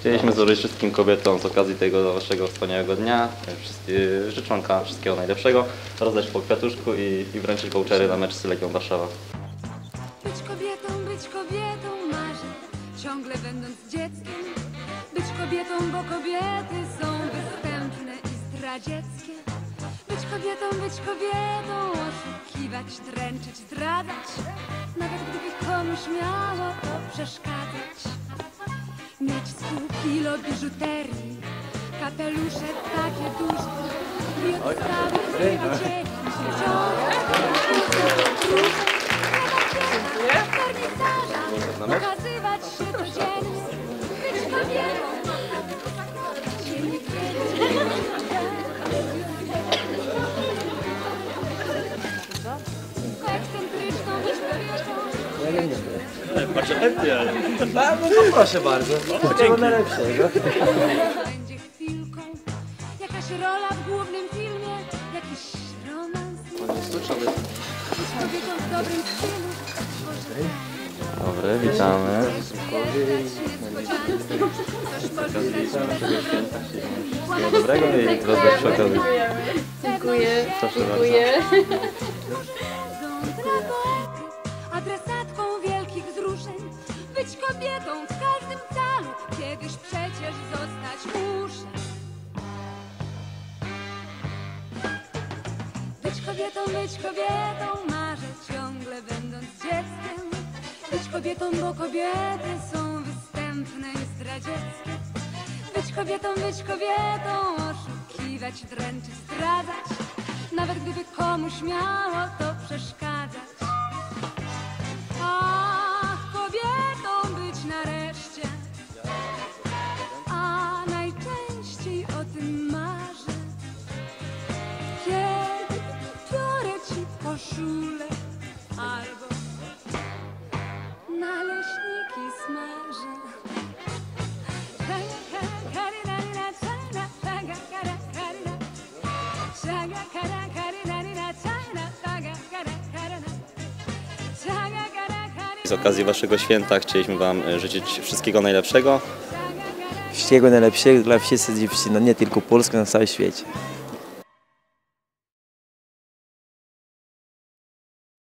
Chcieliśmy złożyć wszystkim kobietom z okazji tego waszego wspaniałego dnia, wszystkie, życzonka wszystkiego najlepszego, rozdać po kwiatuszku i, i wręczyć vouchery na mecz z Legią Warszawa. Być kobietą, być kobietą marzę, ciągle będąc dzieckiem. Być kobietą, bo kobiety są występne i zdradzieckie. Być kobietą, być kobietą, oszukiwać, dręczyć, zdradzać. Nawet gdyby komuś miało to przeszkadzać. Mieć pół kilo biżuterii, kapelusze takie duże i od całych się wciąż Pokazywać się Patrzę chętnie, ale... A, no to proszę bardzo. Wszystkiego najlepszego. Będzie chwilką, jakaś rola w głównym filmie, jakiś romans. Być kobietą w dobrym stylu, Dobry, witamy. Wszystkiego dobrego i rozdać przy okazji. Dziękuję. Proszę Dziękuję. Przecież zostać muszę. Być kobietą, być kobietą, marzę ciągle będąc dzieckiem. Być kobietą, bo kobiety są występne i zdradzieckie. Być kobietą, być kobietą, oszukiwać, dręczyć, zdradzać. Nawet gdyby komuś miało to przeszkadzać. Ci koszulę albo naleśniki smażę. Z okazji waszego święta chcieliśmy wam życzyć wszystkiego najlepszego. Wszystkiego najlepszego dla wszystkich dziewczyn, no nie tylko Polski, na całym świecie.